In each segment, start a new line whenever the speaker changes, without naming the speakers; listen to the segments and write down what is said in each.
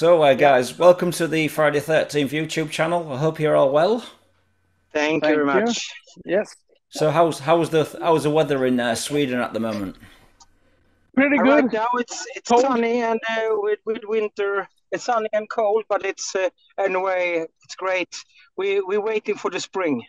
So, uh, guys, welcome to the Friday 13th YouTube channel. I hope you're all well.
Thank, Thank you very much.
Yes.
So, how's how's the how's the weather in uh, Sweden at the moment?
Pretty good.
Right now it's it's cold. sunny and uh, with with winter. It's sunny and cold, but it's uh, anyway it's great. We we're waiting for the spring.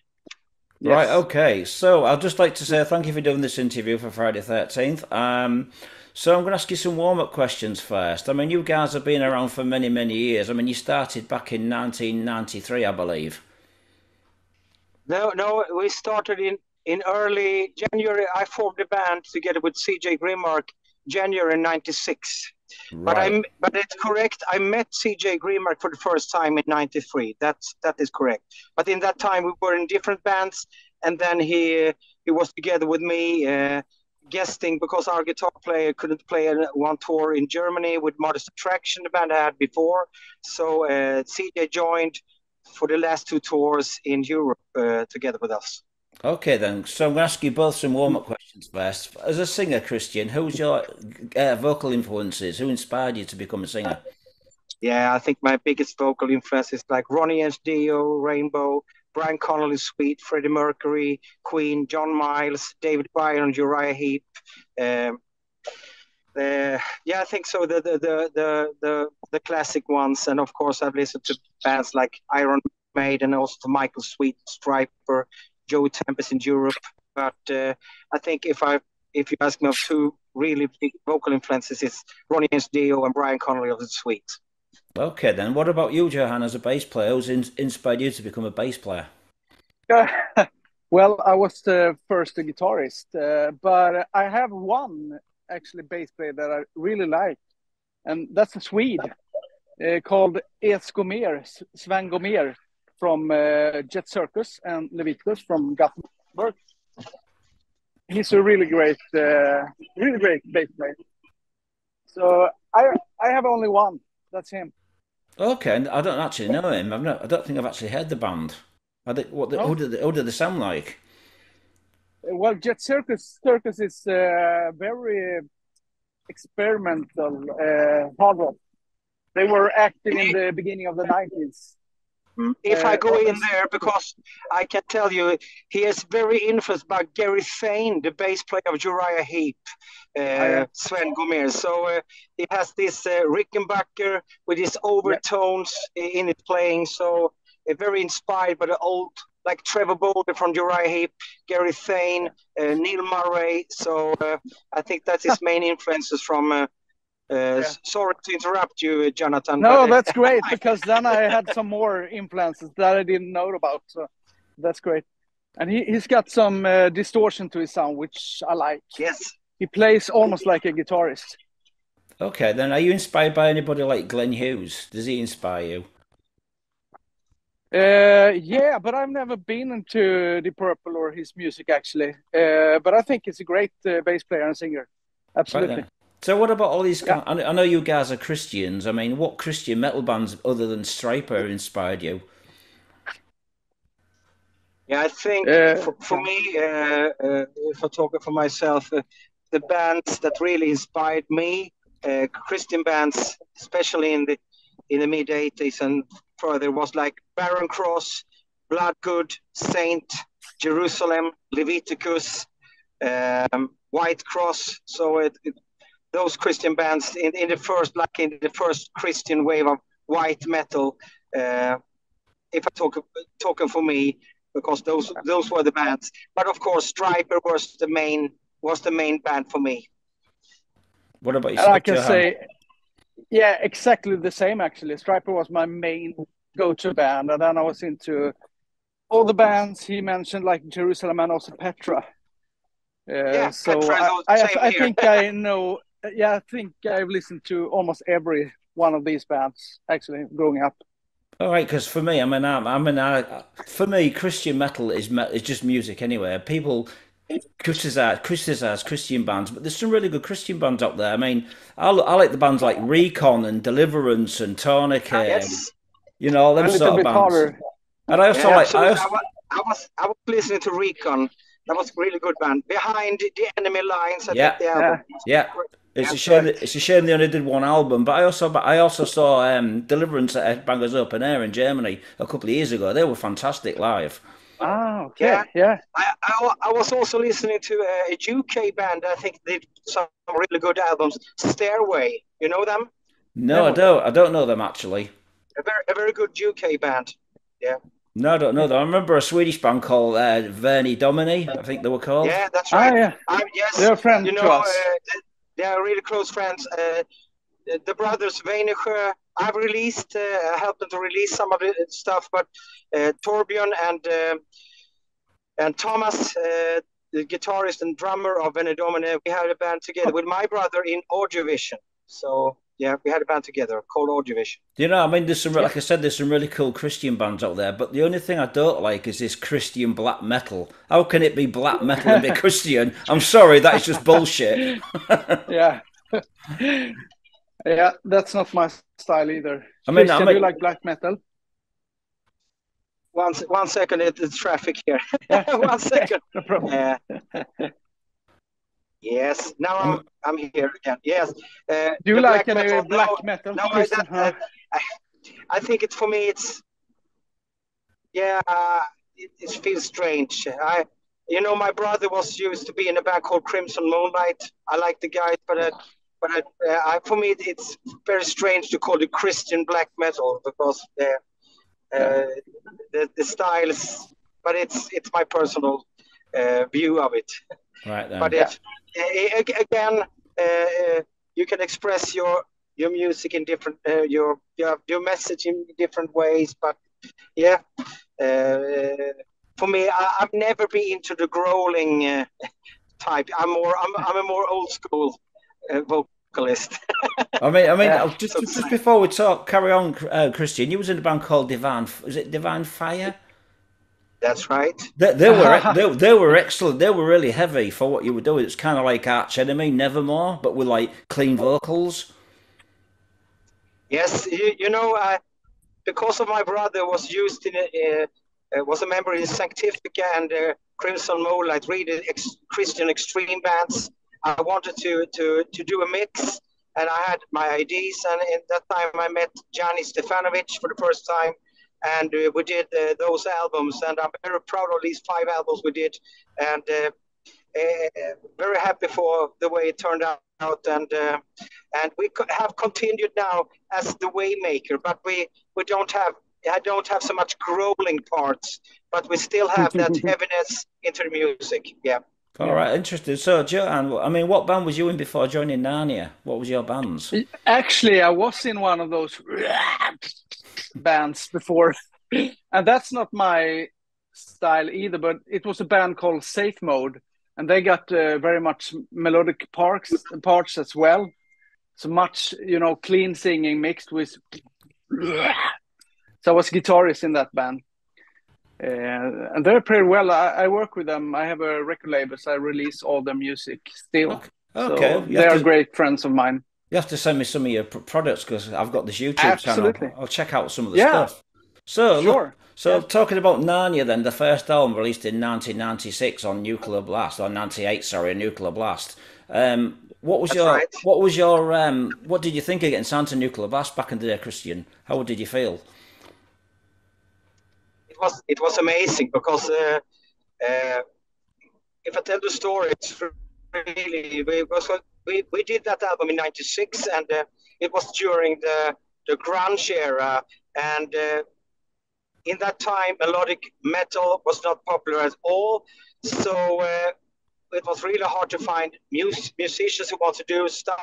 Yes. Right. Okay. So, I'd just like to say thank you for doing this interview for Friday 13th. Um, so I'm going to ask you some warm-up questions first. I mean, you guys have been around for many, many years. I mean, you started back in 1993, I believe.
No, no, we started in in early January. I formed a band together with CJ Grimmark, January '96. Right. But I'm but it's correct. I met CJ Grimmark for the first time in '93. That's that is correct. But in that time, we were in different bands, and then he he was together with me. Uh, guesting because our guitar player couldn't play one tour in Germany with Modest Attraction, the band I had before. So uh, CJ joined for the last two tours in Europe uh, together with us.
Okay, then. So I'm going to ask you both some warm up questions first. As a singer, Christian, who's your uh, vocal influences? Who inspired you to become a singer?
Yeah, I think my biggest vocal influences like Ronnie James Dio, Rainbow, Brian Connolly Sweet, Freddie Mercury, Queen, John Miles, David Byron, Uriah Heep. Um, uh, yeah, I think so. The, the the the the classic ones, and of course, I've listened to bands like Iron Maiden, and also to Michael Sweet, Stryper, Joey Tempest in Europe. But uh, I think if I if you ask me of two really big vocal influences, it's Ronnie James Dio and Brian Connolly of the Sweet.
Okay, then what about you, Johan, as a bass player? Who's in- inspired you to become a bass player?
Well, I was the first guitarist, uh, but I have one actually bass player that I really like, and that's a Swede uh, called Esgomer, Sven Gomér from uh, Jet Circus and Leviticus from Gothenburg. He's a really great, uh, really great bass player. So I I have only one. That's him.
Okay, I don't actually know him. I've not, I don't think I've actually heard the band. What the, oh. who, did they, who did they sound like?
Well, Jet Circus Circus is uh, very experimental uh, hard rock. They were active in the beginning of the nineties
if I go in there, because I can tell you, he is very influenced by Gary Thain, the bass player of Uriah Heep, uh, Sven Gomér. So uh, he has this uh, Rickenbacker with his overtones yeah. in his playing. So uh, very inspired by the old, like Trevor Bolder from Uriah Heep, Gary Thain, uh, Neil Murray. So uh, I think that's his main influences from uh, uh, yeah. Sorry to interrupt you, Jonathan.
No, but, that's great because then I had some more influences that I didn't know about. So that's great. And he, he's got some uh, distortion to his sound, which I like.
Yes.
He plays almost like a guitarist.
Okay, then are you inspired by anybody like Glenn Hughes? Does he inspire you?
Uh, yeah, but I've never been into The Purple or his music actually. Uh, but I think he's a great uh, bass player and singer. Absolutely. Right
so what about all these? Yeah. I know you guys are Christians. I mean, what Christian metal bands other than Stryper inspired you?
Yeah, I think uh, for, for, me, uh, uh, if I talk for myself, uh, the bands that really inspired me, uh, Christian bands, especially in the in the mid '80s and further, was like Barren Cross, Bloodgood, Saint, Jerusalem, Leviticus, um, White Cross. So it, it those Christian bands in, in the first, like in the first Christian wave of white metal. Uh, if I talk talking for me, because those those were the bands. But of course, Stryper was the main was the main band for me.
What about you?
I can say, yeah, exactly the same. Actually, Stryper was my main go-to band, and then I was into all the bands he mentioned, like Jerusalem and also Petra. Uh, yeah, so I, I, I think I know yeah, I think I've listened to almost every one of these bands actually growing up.
All right, because for me, I mean, I'm, I mean, I, for me, Christian metal is is just music anyway. People criticize criticize Christian bands, but there's some really good Christian bands out there. I mean, I, I like the bands like Recon and Deliverance and Tourniquet. Ah, yes. You know, them sort of bands. Harder. And I also yeah, like. I, also...
I, was, I was I was listening to Recon. That was a really good band. Behind the enemy lines. I
yeah.
yeah.
Yeah. It's a shame. That, it's a shame they only did one album. But I also, but I also saw um, Deliverance at Bangers Open Air in Germany a couple of years ago. They were fantastic live.
Ah, okay, yeah. yeah.
I, I, I, was also listening to a, a UK band. I think they did some really good albums. Stairway, you know them?
No, no, I don't. I don't know them actually.
A very, a very good UK band. Yeah.
No, I don't know. Them. I remember a Swedish band called uh, Veni Domine. I think they were called.
Yeah, that's right.
Ah, yeah.
Um, yes,
they're friends.
You know, uh, they are really close friends. Uh, the brothers Weinesjö, I've released, uh, helped them to release some of the stuff, but uh, Torbjörn and uh, and Thomas, uh, the guitarist and drummer of Veni Domine, we had a band together with my brother in Audiovision. So yeah, we had a band together called Audiovision.
You know, I mean, there's some, like I said, there's some really cool Christian bands out there, but the only thing I don't like is this Christian black metal. How can it be black metal and be Christian? I'm sorry, that is just bullshit.
yeah. yeah, that's not my style either. I mean, Christian, I mean, you like black metal?
One, one second, it's traffic here. one second. no problem. Uh, Yes, now I'm, I'm here again. Yes.
Uh, Do you like any metal, black no, metal? No, I,
that, I, I, think it's for me. It's yeah, uh, it, it, feels strange. I, you know, my brother was used to be in a band called Crimson Moonlight. I like the guys, but I, but I, uh, for me, it's very strange to call it Christian black metal because the uh, the, the styles. But it's it's my personal uh, view of it.
Right. Then.
But yeah again, uh, uh, you can express your your music in different uh, your your your message in different ways. But yeah, for me, I, have never been into the growling type. I'm more I'm I'm a more old school vocalist.
I mean, I mean, yeah, just, just before we talk, carry on, uh, Christian. You was in a band called Divine. Was it Divine Fire?
That's right.
They, they were they, they, were excellent. They were really heavy for what you were doing. It's kind of like Arch Enemy, Nevermore, but with like clean vocals.
Yes, you, you know, uh, because of my brother was used in a, uh, was a member in Sanctifica and uh, Crimson Moonlight, really ex- Christian extreme bands. I wanted to to to do a mix, and I had my IDs. And in that time, I met Johnny Stefanovic for the first time and uh, we did uh, those albums and i'm very proud of these five albums we did and uh, uh very happy for the way it turned out and uh, and we have continued now as the waymaker but we we don't have I don't have so much growling parts, but we still have that heaviness into the music. Yeah.
All right, interesting. So, Johan, I mean, what band was you in before joining Narnia? What was your bands?
Actually, I was in one of those bands before, and that's not my style either. But it was a band called Safe Mode, and they got uh, very much melodic parts parts as well. So much, you know, clean singing mixed with. So I was guitarist in that band. Uh, and they're pretty well. I, I, work with them. I have a record label, so I release all their music still. Okay, okay. So they are to... great friends of mine.
You have to send me some of your products because I've got this YouTube Absolutely. channel. I'll check out some of the yeah. stuff. So, sure. Look, so yeah. talking about Narnia, then the first album released in 1996 on Nuclear Blast, or 98, sorry, Nuclear Blast. Um, what was That's your right. what was your um, what did you think of getting signed to Nuclear Blast back in the day, Christian? How did you feel?
It was it was amazing because uh, uh, if I tell the story, it's really because we, we did that album in 96 and uh, it was during the, the grunge era. And uh, in that time melodic metal was not popular at all. So uh, it was really hard to find mus- musicians who want to do style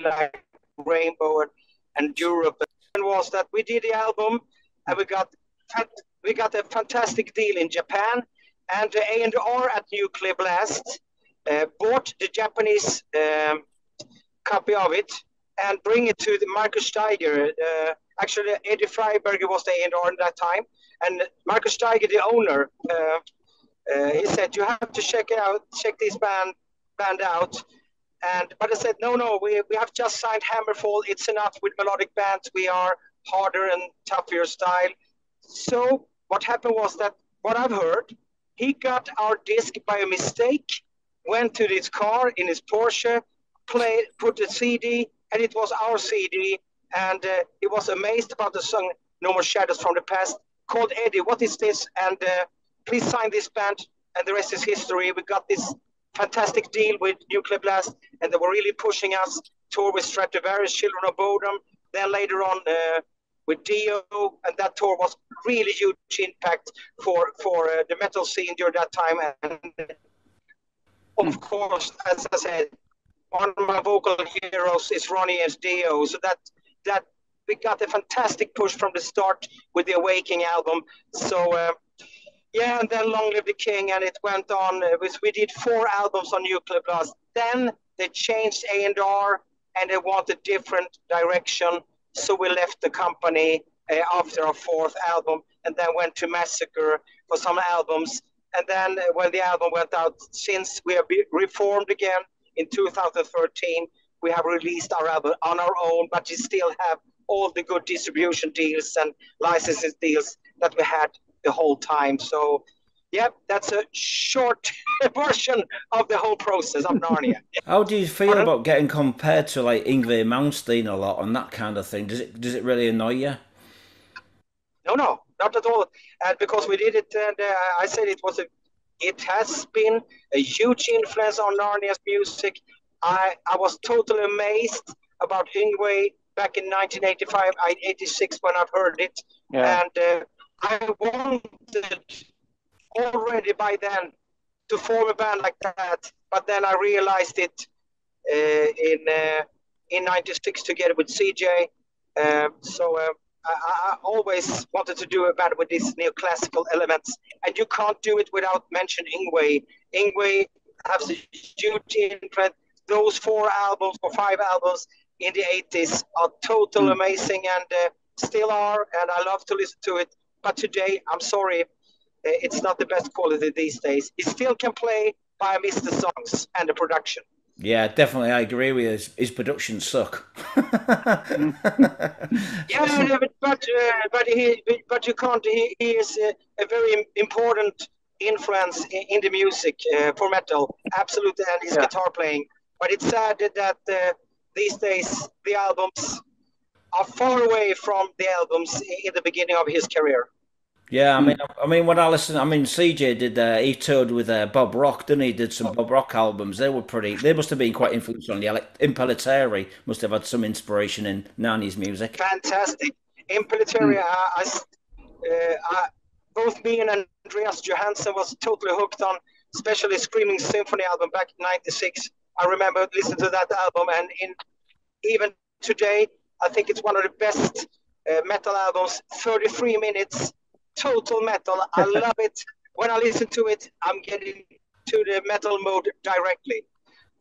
like rainbow and, and europe. And was that we did the album and we got we got a fantastic deal in japan and the a&r at nuclear blast uh, bought the Japanese um, copy of it and bring it to the Markus Staiger. Uh, actually, Eddie Freiberger was the A&R at that time, and Markus Staiger, the owner, uh, uh, he said you have to check it out, check this band band out. And but I said no, no, we we have just signed Hammerfall. It's enough with melodic bands. We are harder and tougher style. So what happened was that what I've heard, he got our disc by a mistake went to his car in his Porsche, played, put the CD, and it was our CD, and uh, he was amazed about the song "No More Shadows from the Past." Called Eddie, what is this? And uh, please sign this band, and the rest is history. We got this fantastic deal with Nuclear Blast, and they were really pushing us. Tour with Stratovarius, Children of Bodom. Then later on uh, with Dio, and that tour was really huge impact for for uh, the metal scene during that time. And of course, as I said, one of my vocal heroes is Ronnie as Dio. So that that we got a fantastic push from the start with the Awakening album. So uh, yeah, and then Long Live the King, and it went on. We did four albums on Nuclear Blast. Then they changed A and R, and they wanted different direction. So we left the company uh, after our fourth album, and then went to Massacre for some albums. And then uh, when the album went out, since we have reformed again in 2013, we have released our album on our own, but we still have all the good distribution deals and licensing deals that we had the whole time. So, yeah, that's a short version of the whole process of Narnia.
How do you feel about getting compared to like Yngwie Malmsteen a lot and that kind of thing? Does it does it really annoy you?
No, no, not at all. And because we did it, and uh, I said it was a, it has been a huge influence on Narnia's music. I I was totally amazed about Yngwie back in 1985, 86 when I've heard it, yeah. and uh, I wanted already by then to form a band like that, but then I realized it uh, in uh, in '96 together with CJ. Um, so uh, I, I, always wanted to do a band with these neoclassical elements, and you can't do it without mentioning Yngwie. Yngwie has a huge imprint. Those four albums or five albums in the 80s are total mm. amazing and uh, still are, and I love to listen to it. But today, I'm sorry, uh, it's not the best quality these days. It still can play, but I miss the songs and the production.
Yeah, definitely, I agree with you. His, his productions suck.
yeah, but but, uh, but he but you can't. He, he is a, a very important influence in, in the music uh, for metal, absolutely, and his yeah. guitar playing. But it's sad that uh, these days the albums are far away from the albums in the beginning of his career.
Yeah, I mean, I mean, when I listen, I mean, CJ did. Uh, he toured with uh, Rob Rock, didn't he? Did some Rob Rock albums. They were pretty. They must have been quite influential on the Impellitteri. Must have had some inspiration in Narnia's music.
Fantastic, Impellitteri. Mm. I, uh, I, both me and Andreas Johansson was totally hooked on, especially Screaming Symphony album back in '96. I remember listening to that album, and in even today, I think it's one of the best uh, metal albums. 33 minutes, total metal. I love it. When I listen to it, I'm getting to the metal mode directly.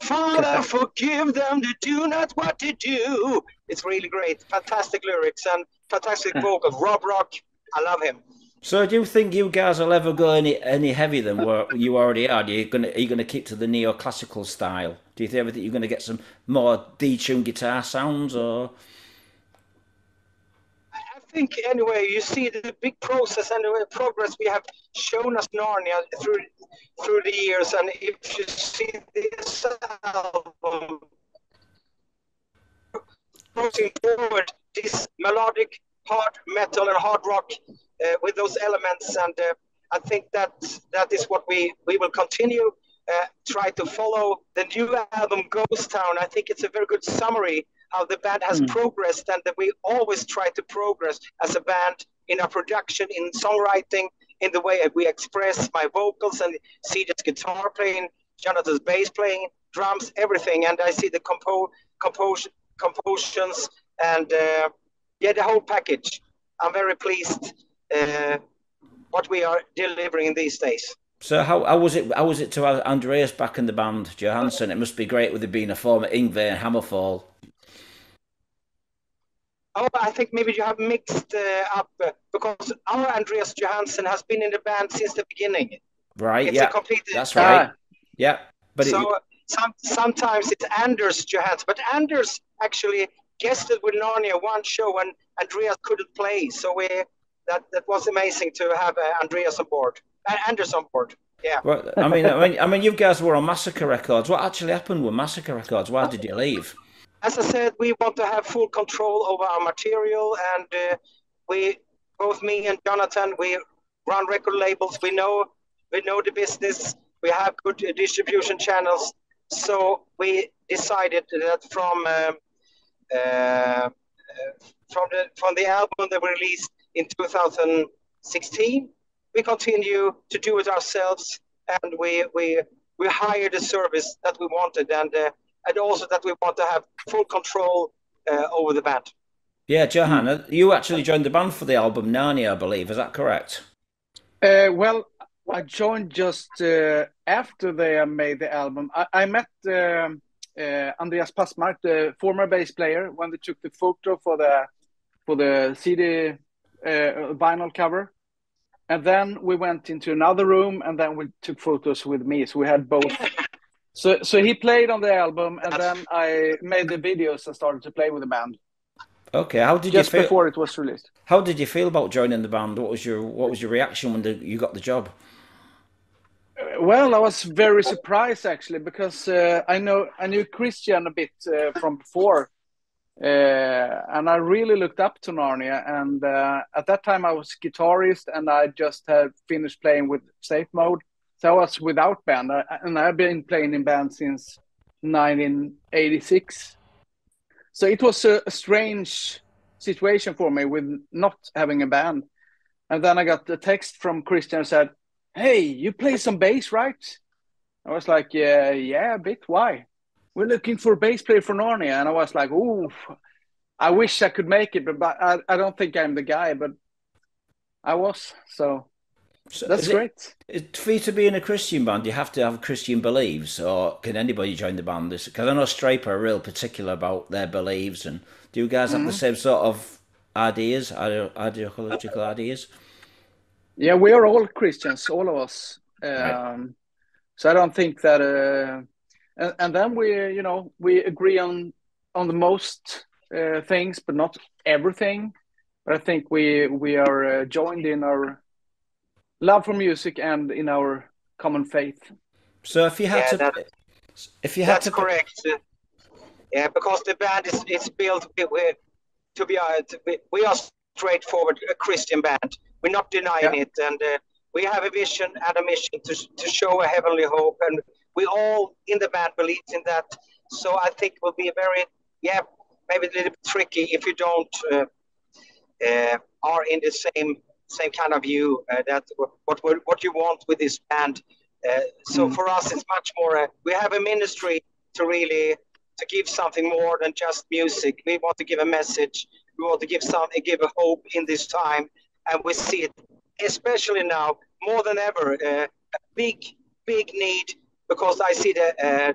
Father, forgive them, they do not what to do. It's really great. Fantastic lyrics and fantastic vocals. Rob Rock, I love him.
So, do you think you guys will ever go any any heavier than what you already are? Are you gonna are you gonna keep to the neoclassical style? Do you think you're gonna get some more detuned guitar sounds, or?
I think anyway, you see the big process and the progress we have shown us Narnia through through the years, and if you see this album moving forward, this melodic hard metal and hard rock uh, with those elements. And uh, I think that that is what we, we will continue. Uh, try to follow the new album Ghost Town. I think it's a very good summary how the band has mm. progressed and that we always try to progress as a band in our production, in songwriting, in the way we express my vocals and CJ's guitar playing, Jonathan's bass playing, drums, everything. And I see the compo- compos- compositions and uh, yeah, the whole package. I'm very pleased uh, what we are delivering these days.
So how, how was it? How was it to Andreas back in the band, Johansson? It must be great with it being a former Yngwie and Hammerfall.
Oh, I think maybe you have mixed uh, up uh, because our Andreas Johansson has been in the band since the beginning.
Right. It's yeah. Completely, That's right. Uh, yeah. But
so it, some, sometimes it's Anders Johansson, but Anders actually guested with Narnia one show when Andreas couldn't play. So we that that was amazing to have uh, Andreas on board, uh, Anders on board. Yeah.
Well, I mean, I mean, I mean, you guys were on Massacre Records. What actually happened with Massacre Records? Why did you leave?
As I said, we want to have full control over our material, and uh, we, both me and Jonathan, we run record labels. We know, we know the business. We have good distribution channels. So we decided that from um, uh, from the from the album that we released in 2016 we continue to do it ourselves, and we we we hire the service that we wanted, and uh, and also that we want to have full control uh, over the band.
Yeah, Johanna, you actually joined the band for the album Narnia, I believe. Is that correct?
Uh, well, I joined just uh, after they made the album. I, I met um, uh, Andreas Passmark, the former bass player, when they took the photo for the for the CD uh, vinyl cover and then we went into another room and then we took photos with me so we had both so so he played on the album and then i made the videos and started to play with the band.
Okay how did
just
you feel
before it was released.
How did you feel about joining the band? What was your what was your reaction when the, you got the job?
Well i was very surprised actually because uh, i know i knew christian a bit uh, from before uh, and I really looked up to Narnia. And uh, at that time, I was guitarist, and I just had finished playing with Safe Mode, so I was without band. And I've been playing in band since 1986. So it was a, strange situation for me with not having a band. And then I got a text from Christian said, "Hey, you play some bass, right?" I was like, "Yeah, yeah, a bit. Why?" we're looking for a bass player for Narnia. And I was like, oh, I wish I could make it, but, but I, I don't think I'm the guy, but I was. So, so that's great.
It, for you to be in a Christian band, you have to have Christian beliefs, or can anybody join the band? Because I know Stryper are real particular about their beliefs. And do you guys have mm-hmm. the same sort of ideas, ideological ideas?
Yeah, we are all Christians, all of us. Um, right. So I don't think that. Uh, and, and then we you know we agree on on the most uh, things but not everything but i think we we are uh, joined in our love for music and in our common faith
so if you had yeah, to that, if you had
to correct yeah because the band is it's built with to be honest we are straightforward a christian band we're not denying yeah. it and uh, we have a vision and a mission to, to show a heavenly hope and we all in the band believes in that. So I think it will be a very, yeah, maybe a little bit tricky if you don't uh, uh, are in the same same kind of view uh, that what what you want with this band. Uh, so mm. for us, it's much more. Uh, we have a ministry to really to give something more than just music. We want to give a message. We want to give something, give a hope in this time, and we see it, especially now more than ever, uh, a big big need because I see the uh,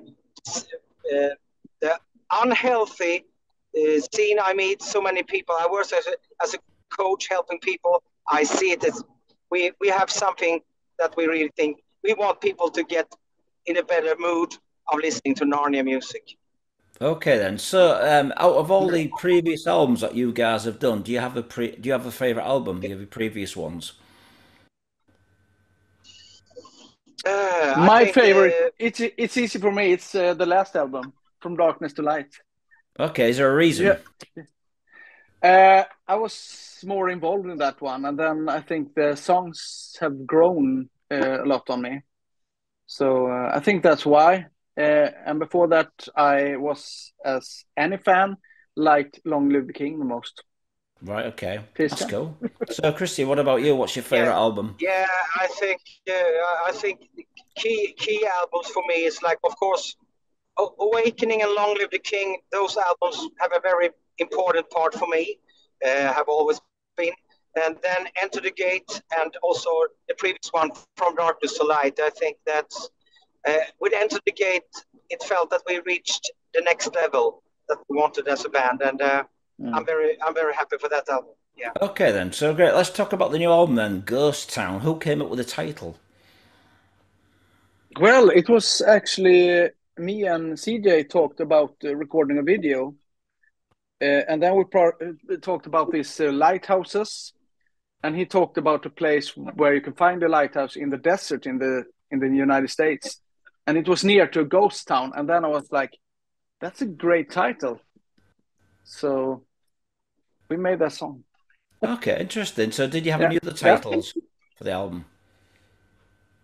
uh, the unhealthy uh, scene. I meet so many people. I work as a, as a coach helping people. I see it as we we have something that we really think we want people to get in a better mood of listening to Narnia music.
Okay then. So, um, out of all the previous albums that you guys have done, do you have a pre- do you have a favorite album? Do you have previous ones?
Uh, My favorite. Uh, it's it's easy for me. It's uh, the last album, From Darkness to Light.
Okay, is there a reason?
Yeah. Uh, I was more involved in that one, and then I think the songs have grown uh, a lot on me. So uh, I think that's why. and before that, I was, as any fan, liked Long Live the King the most.
Right. Okay. That's cool. So, Christy, what about you? What's your favorite
yeah,
album?
Yeah, I think yeah, I think key key albums for me is like, of course, Awakening and Long Live the King. Those albums have a very important part for me. Uh, have always been. And then Enter the Gate, and also the previous one, From Darkness to Light. I think that uh, with Enter the Gate, it felt that we reached the next level that we wanted as a band, and. Uh, Mm. I'm very I'm very happy for that album. Yeah.
Okay then, so great. Let's talk about the new album then, Ghost Town. Who came up with the title?
Well, it was actually me and CJ talked about uh, recording a video, and then we pro- uh, talked about these uh, lighthouses, and he talked about a place where you can find a lighthouse in the desert in the in the United States, and it was near to a ghost town. And then I was like, "That's a great title." So we made that song.
Okay, interesting. So, did you have yeah. any other titles yeah. for the album?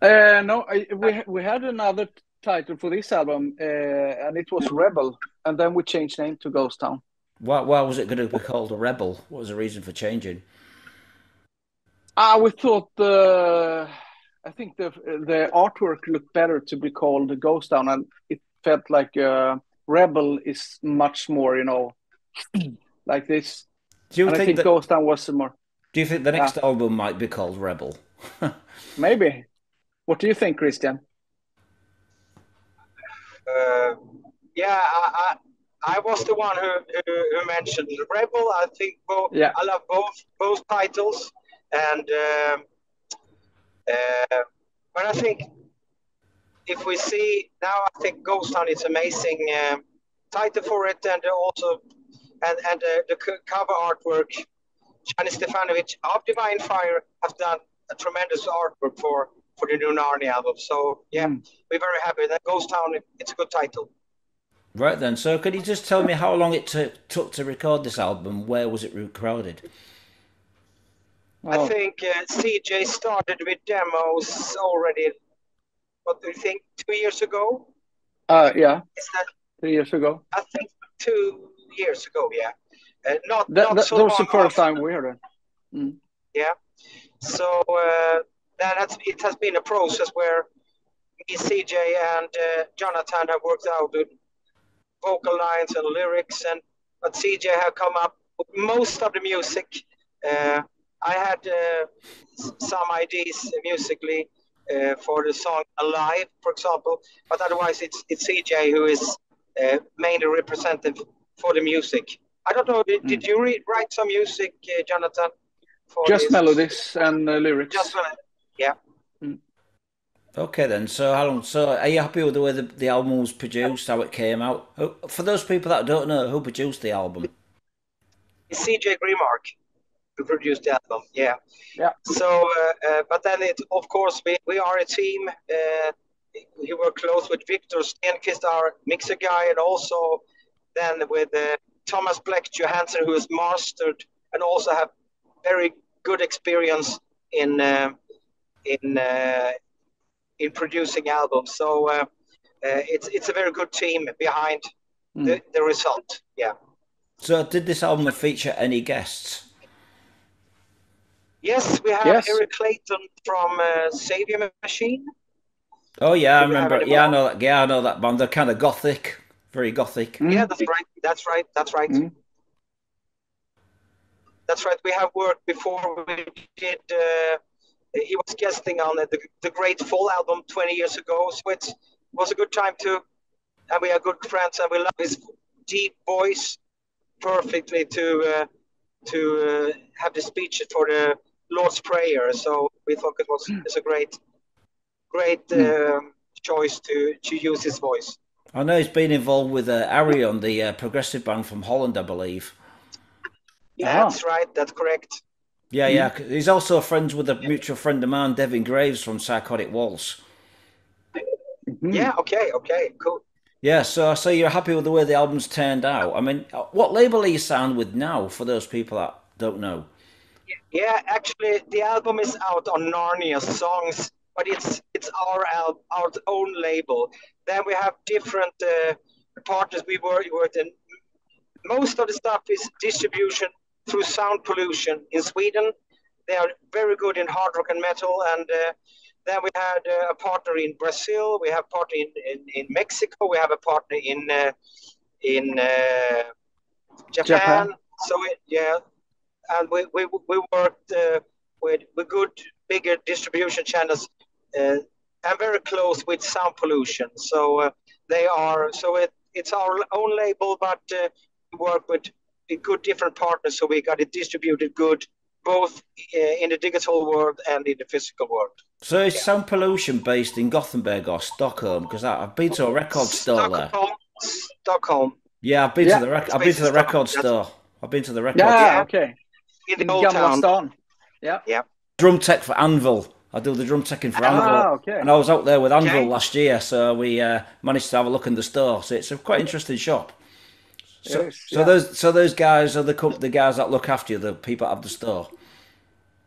Uh, no, I, we we had another title for this album, uh, and it was Rebel, and then we changed name to Ghost Town.
Why, why was it going to be called a Rebel? What was the reason for changing?
Ah, we thought the, I think the the artwork looked better to be called Ghost Town, and it felt like uh, Rebel is much more, you know, like this. Do you and think, I think that, Ghost Town was more?
Do you think the next album might be called Rebel?
Maybe. What do you think, Christian?
I, was the one who, who, who mentioned Rebel. I think both. Yeah. I love both both titles, and um, uh, but I think if we see now, I think Ghost Town is amazing um, title for it, and also and and uh, the cover artwork. Jani Stefanovic of Divine Fire have done a tremendous artwork for for the new Narnia album. So yeah, mm. we're very happy. That Ghost Town, it's a good title.
Right then. So could you just tell me how long it t- took to record this album? Where was it recorded?
I think uh, CJ started with demos already. What do you think? Two years ago?
Uh, yeah. Is that two years ago?
I think two years ago. Yeah. Uh, not
that,
not
that,
so
that was the first time we heard it. Mm.
Yeah. So uh, that has, it has been a process where me, CJ, and uh, Jonathan have worked out the vocal lines and lyrics, and but CJ have come up with most of the music. Uh, I had uh, some ideas musically uh, for the song "Alive," for example, but otherwise it's it's CJ who is uh, mainly representative for the music. I don't know. Did, mm. did you read, write some music, uh, Jonathan?
Just this? melodies and lyrics.
Just melodies. Yeah.
Okay then. So how long? So are you happy with the way the, the album was produced? How it came out? For those people that don't know, who produced the album?
It's CJ Grimmark who produced the album. Yeah.
Yeah.
So, uh, uh, but then it, of course, we, we are a team. Uh, we work close with Victor Stenqvist, our mixer guy, and also then with uh, Thomas Plec Johansson, who has mastered and also have very good experience in uh, in uh, in producing albums. So uh, uh, it's it's a very good team behind mm. the, the result. Yeah.
So did this album feature any guests?
Yes, we have yes. Eric Clayton from uh, Saviour Machine.
Oh yeah, I remember. Yeah, I know that. Yeah, I know that band. They're kind of gothic, very gothic.
Mm. Yeah, that's right. That's right. That's right. Mm. That's right. We have worked before. We did uh, he was guesting on the, the Great Fall album 20 years ago. So it was a good time to, and we are good friends, and we love his deep voice perfectly to uh, to uh, have the speech for the Lord's Prayer. So we thought it was it's a great great uh, choice to to use his voice.
I know he's been involved with uh, Ayreon, the uh, progressive band from Holland, I believe.
Yeah, that's right. That's correct.
Yeah, yeah. He's also friends with a mutual friend of mine, Devon Graves from Psychotic Waltz.
Mm-hmm. Yeah. Okay. Okay. Cool.
Yeah. So, so you're happy with the way the album's turned out? I mean, what label are you signed with now? For those people that don't know.
Yeah, actually, the album is out on Narnia Songs, but it's it's our al- our own label. Then we have different uh, partners we work with, and most of the stuff is distribution through sound pollution in Sweden. They are very good in hard rock and metal. And uh, then we had uh, a partner in Brazil. We have a partner in, in, in Mexico. We have a partner in uh, in uh, Japan. Japan. So it, yeah, and we we, we worked uh, with with good bigger distribution channels. Uh, and very close with sound pollution. So they are so it, it's our own label, but we work with good different partners, so we got it distributed good both uh, in the digital world and in the physical world.
So is yeah. Sound Pollution based in Gothenburg or Stockholm? Because I've been to a record store
Stockholm, there. Stockholm.
Yeah, I've been yeah. to the rec- I've been to the record store. I've been to the record.
Yeah, store. okay. In the old town.
Yeah.
Yeah.
Drum tech for Anvil. I do the drum teching for Anvil, ah, okay. and I was out there with Anvil okay. last year, so we uh, managed to have a look in the store. So it's a quite interesting shop. So, so yeah. those so those guys are the the guys that look after you, the people at the store.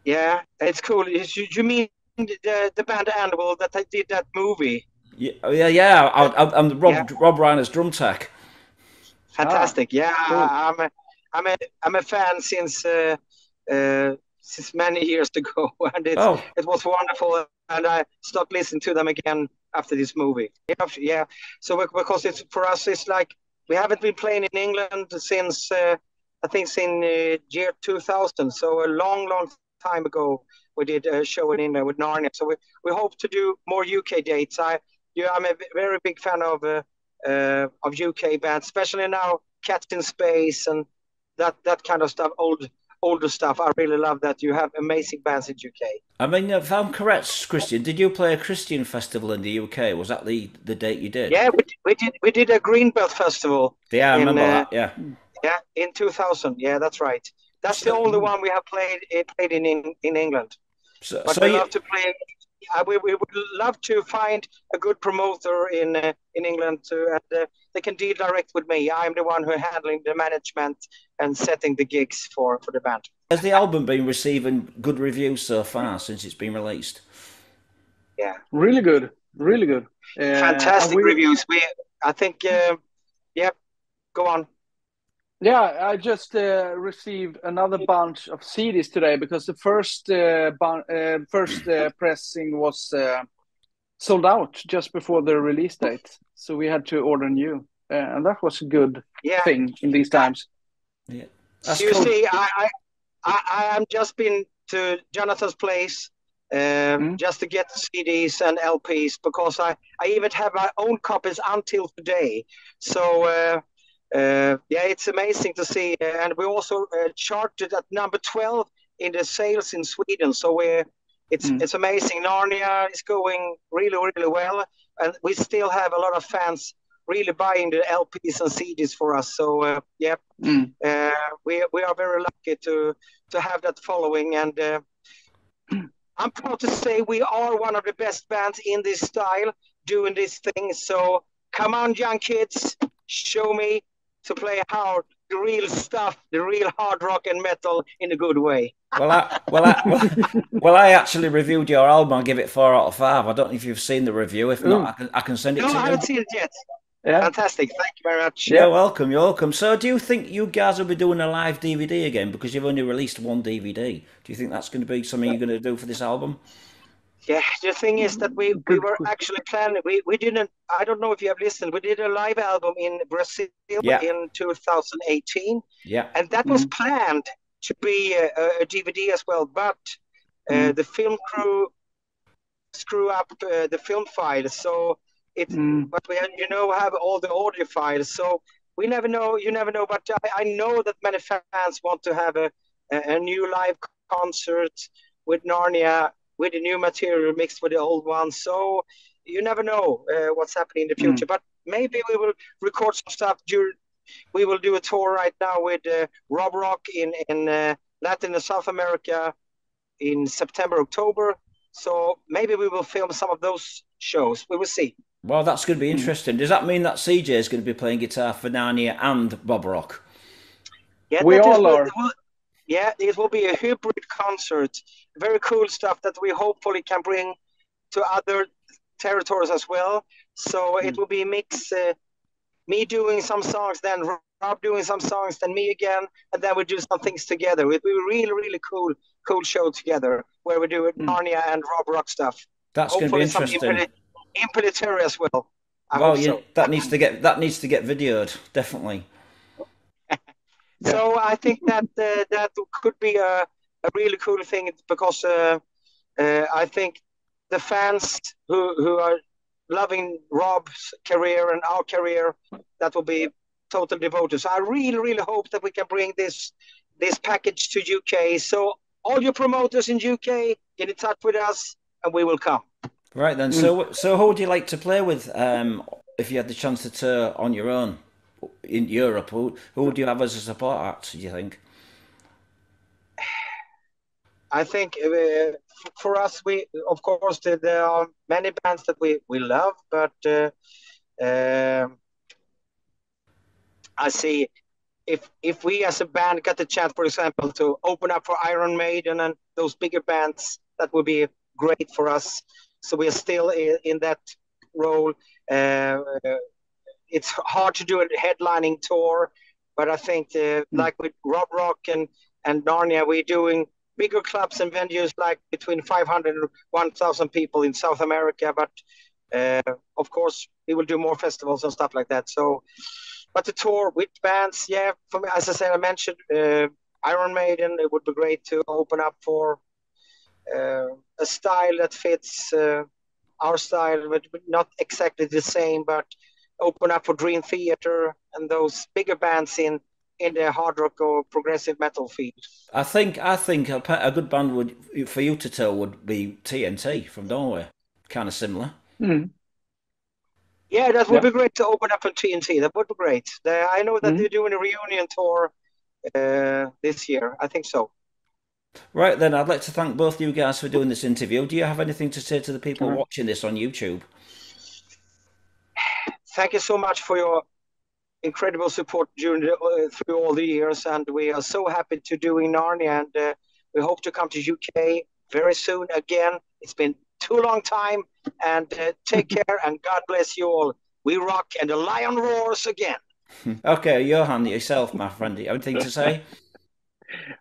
Yeah, it's cool. You, you mean the the band Anvil that I did that movie?
Yeah, oh, yeah, yeah. I, am Rob yeah. Robb Reiner's drum tech.
Fantastic. Ah, yeah, cool. I'm a, I'm a I'm a fan since uh, uh, since many years ago, and it oh. it was wonderful. And I stopped listening to them again after this movie. Yeah, yeah. So because it's for us, it's like we haven't been playing in England since uh, I think since uh, year 2000. So a long, long time ago, we did a show in England with Narnia. So we, we hope to do more UK dates. I yeah, I'm a very big fan of uh, uh, of UK bands, especially now Cats in Space and that that kind of stuff. Old older stuff. I really love that. You have amazing bands in UK.
I mean, if I'm correct, Christian, did you play a Christian festival in the UK? Was that the, the date you did?
Yeah, we, we did. We did a Greenbelt festival.
Yeah, I in, remember uh, that. Yeah.
Yeah, in 2000. Yeah, that's right. That's the only one we have played played in in, in England. So, but so we you... love to play uh, we, we would love to find a good promoter in uh, in England to, and uh, they can deal direct with me. I'm the one who handling the management and setting the gigs for, for the band.
Has the album been receiving good reviews so far since it's been released?
Yeah,
really good, really good.
Uh, Fantastic we... reviews. We, I think, uh, yeah. Go on.
Yeah, I just uh, received another bunch of CDs today because the first uh, uh, first uh, pressing was uh, sold out just before the release date, so we had to order new, uh, and that was a good yeah. thing in these times.
Yeah, That's you cool. see, I, I I am just been to Jonathan's place mm. just to get CDs and LPs because I I even have my own copies until today, so uh, yeah, it's amazing to see. Uh, and we also uh, charted at number 12 in the sales in Sweden. So we're, it's mm. it's amazing. Narnia is going really, really well. And we still have a lot of fans really buying the LPs and CDs for us. So, uh, yeah, mm. uh, we, we are very lucky to, to have that following. And uh, I'm proud to say we are one of the best bands in this style doing this thing. So, come on, young kids, show me to play hard, the real stuff, the real hard rock and metal in a good way.
Well, I, well, I, well, I actually reviewed your album. I give it four out of five. I don't know if you've seen the review. If not, I can, I can send it
no,
to you.
No, I haven't seen it yet. Yeah. Fantastic. Thank you very much.
You're welcome. You're welcome. So, do you think you guys will be doing a live DVD again because you've only released one DVD? Do you think that's going to be something you're going to do for this album?
Yeah, the thing is that we, we were actually planning. We, we didn't. I don't know if you have listened. We did a live album in Brazil yeah. in 2018.
Yeah,
and that was mm-hmm. planned to be a, a, DVD as well, but uh, mm. the film crew screw up uh, the film files, so it. Mm. But we, you know, have all the audio files, so we never know. You never know. But I, I know that many fans want to have a, a, a new live concert with Narnia with the new material mixed with the old one. So you never know uh, what's happening in the future. Mm. But maybe we will record some stuff during. We will do a tour right now with uh, Rob Rock in in uh, Latin and South America in September, October. So maybe we will film some of those shows. We will see.
Well, that's going to be interesting. Does that mean that CJ is going to be playing guitar for Narnia and Rob Rock?
Yeah, we all is, are. Will, yeah, it will be a hybrid concert. Very cool stuff that we hopefully can bring to other territories as well. So mm. it will be a mix. Uh, me doing some songs, then Rob doing some songs, then me again, and then we do some things together. It will be a really, really cool, cool show together where we do it, mm. Narnia and Rob Rock stuff.
That's going to be interesting.
In Impellitteri as well.
I well, yeah, so. that needs to get that needs to get videoed definitely.
So I think that uh, that could be a, a really cool thing because uh, uh, I think the fans who who are loving Rob's career and our career, that will be total devoted. So I really, really hope that we can bring this this package to UK. So all your promoters in UK, get in touch with us, and we will come.
Right then. So so who would you like to play with um, if you had the chance to tour on your own? in Europe, who who would you have as a support act? Do you think?
I think uh, for us, we of course there are many bands that we we love, but uh, uh, I see if if we as a band got the chance, for example, to open up for Iron Maiden and those bigger bands, that would be great for us. So we are still in, in that role. Uh, it's hard to do a headlining tour, but I think uh, mm. like with Rob Rock and and Narnia, we're doing bigger clubs and venues like between 500 and 1,000 people in South America. But uh, of course, we will do more festivals and stuff like that. So, but the tour with bands, yeah, for me, as I said, I mentioned uh, Iron Maiden. It would be great to open up for uh, a style that fits uh, our style, but not exactly the same, but open up for Dream Theater and those bigger bands in in the hard rock or progressive metal field.
I think I think a, a good band would for you to tell would be TNT from Norway, kind of similar.
Mm.
Yeah, that would yeah. be great to open up on TNT. That would be great. They, I know that mm. they're doing a reunion tour uh, this year. I think so.
Right then, I'd like to thank both of you guys for doing this interview. Do you have anything to say to the people watching this on YouTube?
Thank you so much for your incredible support during the, uh, through all the years, and we are so happy to doing Narnia, and uh, we hope to come to UK very soon again. It's been too long time, and uh, take care, and God bless you all. We rock, and the lion roars again.
okay, Johan, yourself, my friend, you have anything to say?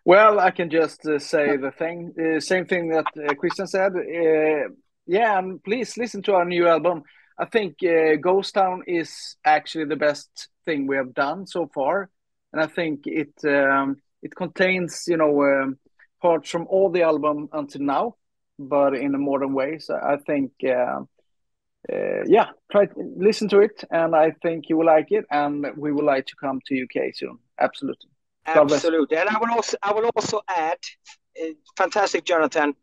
Well, I can just uh, say the thing, uh, same thing that uh, Christian said. Uh, yeah, and please listen to our new album. I think uh, Ghost Town is actually the best thing we have done so far, and I think it um, it contains you know um, parts from all the album until now, but in a modern way. So I think. Uh, uh, yeah, try to listen to it, and I think you will like it. And we would like to come to UK soon. Absolutely.
Absolutely, and I will also I will also add, uh, fantastic, Jonatan.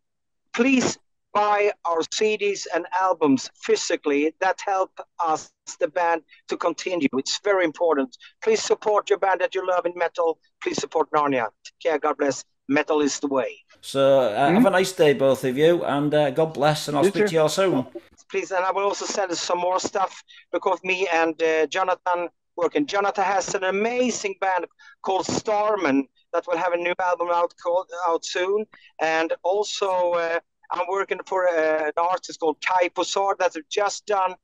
Please buy our CDs and albums physically. That help us, the band, to continue. It's very important. Please support your band that you love in metal. Please support Narnia. Take care. God bless. Metal is the way.
So uh, mm-hmm. have a nice day, both of you, and uh, God bless. And I'll you speak too. to you all soon.
Please, and I will also send us some more stuff because me and uh, Jonatan working. Jonatan has an amazing band called Starman that will have a new album out called, out soon, and also uh, I'm working for uh, an artist called Kai Posard that have just done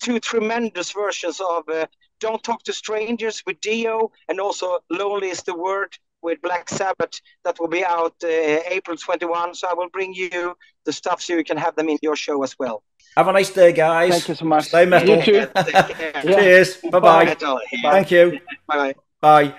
two tremendous versions of uh, "Don't Talk to Strangers" with Dio, and also "Lonely Is the Word" with Black Sabbath that will be out uh, April 21. So I will bring you the stuff so you can have them in your show as well.
Have a nice day, guys.
Thank you so much.
Stay metal.
You too.
Cheers. Bye-bye. Bye. Thank you.
Bye.
Bye.